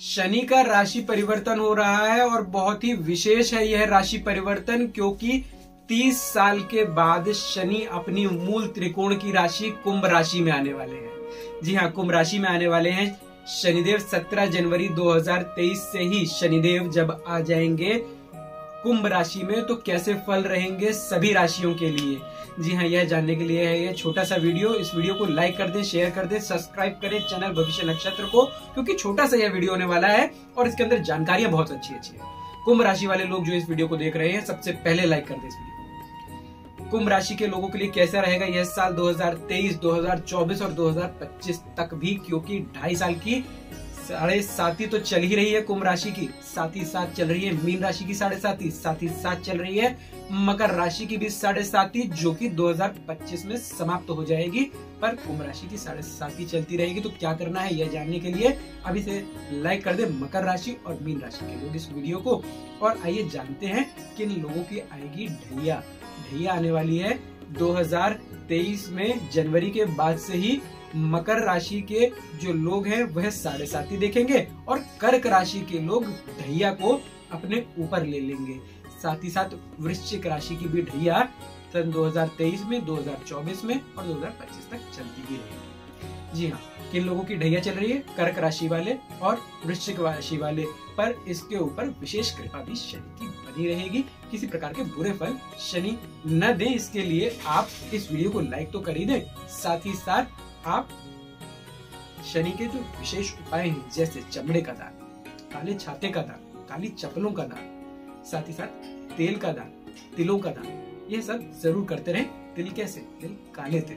शनि का राशि परिवर्तन हो रहा है और बहुत ही विशेष है यह राशि परिवर्तन, क्योंकि 30 साल के बाद शनि अपनी मूल त्रिकोण की राशि कुंभ राशि में आने वाले हैं। जी हाँ कुंभ राशि में आने वाले हैं। शनिदेव 17 जनवरी 2023 से ही शनिदेव जब आ जाएँगे कुंभ राशि में तो कैसे फल रहेंगे सभी राशियों के लिए? जी हाँ यह जानने के लिए है ये छोटा सा वीडियो। इस वीडियो को लाइक कर दे शेयर कर दे सब्सक्राइब करें चैनल भविष्य नक्षत्र को क्योंकि छोटा सा यह वीडियो होने वाला है और इसके अंदर जानकारियाँ बहुत अच्छी अच्छी है। कुंभ राशि वाले लोग जो इस वीडियो को देख रहे हैं सबसे पहले लाइक कर दे कुंभ राशि के लोगों के लिए कैसा रहेगा यह साल 2023, 2024 और 2025 तक भी क्योंकि ढाई साल की साढ़े साथी तो चल ही रही है कुंभ राशि की। साथ ही साथ चल रही है मीन राशि की साढ़े साथी साथ ही साथ चल रही है मकर राशि की भी साढ़े साथी जो कि 2025 में समाप्त हो जाएगी। पर कुंभ राशि की साढ़े साथी चलती रहेगी। तो क्या करना है यह जानने के लिए अभी से लाइक कर दे मकर राशि और मीन राशि के लोग इस वीडियो को। और आइए जानते हैं किन लोगों की आएगी ढैया। ढैया आने वाली है 2023 में जनवरी के बाद से ही मकर राशि के जो लोग हैं, वह साढ़े साथी देखेंगे और कर्क राशि के लोग ढैया को अपने ऊपर ले लेंगे। साथ ही साथ वृश्चिक राशि की भी ढैया सन 2023 में 2024 में और 2025 तक चलती ही रहेगी। जी हाँ किन लोगों की ढैया चल रही है? कर्क राशि वाले और वृश्चिक राशि वाले पर इसके ऊपर विशेष कृपा भी शनि की बनी रहेगी। किसी प्रकार के बुरे फल शनि न दे इसके लिए आप इस वीडियो को लाइक तो कर ही दें। साथ ही साथ आप शनि के जो विशेष उपाय हैं, जैसे चमड़े का दान, काले छाते का दान, काली चप्पलों का दान, साथ ही साथ तेल का दान, तिलों का दान ये सब ज़रूर करते रहे। तिल कैसे? तिल काले तिल।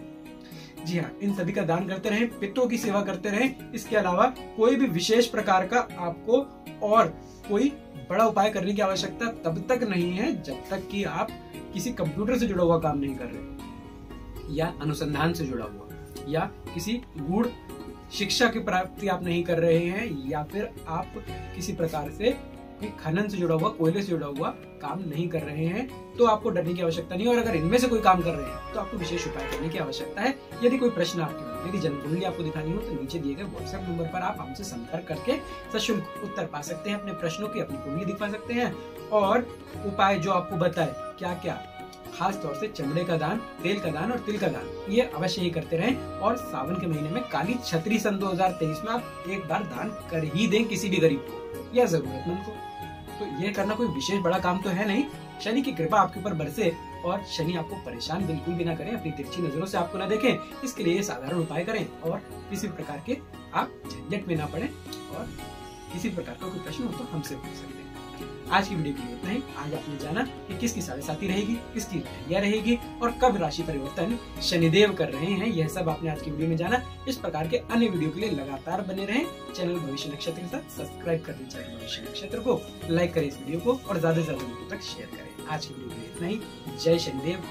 जी हाँ इन सभी का दान करते रहे पित्तों की सेवा करते रहे। इसके अलावा कोई भी विशेष प्रकार का आपको और कोई बड़ा उपाय करने की आवश्यकता तब तक नहीं है जब तक कि आप किसी कंप्यूटर से जुड़ा हुआ काम नहीं कर रहे या अनुसंधान से जुड़ा हुआ, या किसी गुड़ शिक्षा की प्राप्ति आप नहीं कर रहे हैं, या फिर आप किसी प्रकार से खनन से जुड़ा हुआ, कोयले से जुड़ा हुआ काम नहीं कर रहे हैं तो आपको डरने की आवश्यकता नहीं और अगर इनमें से कोई काम कर रहे हैं तो आपको विशेष उपाय करने की आवश्यकता है। यदि कोई प्रश्न आपके यदि जन्मकुंडली आपको दिखानी हो तो नीचे दिए गए व्हाट्सएप नंबर पर आप हमसे संपर्क करके सशुल्क उत्तर पा सकते हैं, अपने प्रश्नों की अपनी कुंडली दिखा सकते हैं। और उपाय जो आपको बताए क्या क्या खास तौर से चमड़े का दान, तेल का दान और तिल का दान, ये अवश्य ही करते रहें। और सावन के महीने में काली छतरी सन 2023 में आप एक बार दान कर ही दें किसी भी गरीब को। या जरूरतमंद को। तो ये करना कोई विशेष बड़ा काम तो है नहीं। शनि की कृपा आपके ऊपर बरसे और शनि आपको परेशान बिल्कुल भी ना करें, अपनी तिरछी नज़रों से आपको ना देखें। इसके लिए साधारण उपाय करें और किसी प्रकार के आप झंझट में ना पड़े और किसी प्रकार का कोई प्रश्न हो तो हमसे पूछ सकते आज की वीडियो के लिए इतना ही। आज आपने जाना कि किसकी साढ़े साथी रहेगी, किसकी ढैया रहेगी और कब राशि परिवर्तन शनिदेव कर रहे हैं, यह सब आपने आज की वीडियो में जाना। इस प्रकार के अन्य वीडियो के लिए लगातार बने रहे। चैनल भविष्य नक्षत्र के साथ सब्सक्राइब कर दीजिए। भविष्य नक्षत्र को लाइक करें इस वीडियो को और ज़्यादा से ज़्यादा लोगों तक शेयर करें। आज की वीडियो के लिए इतना ही। जय शनिदेव।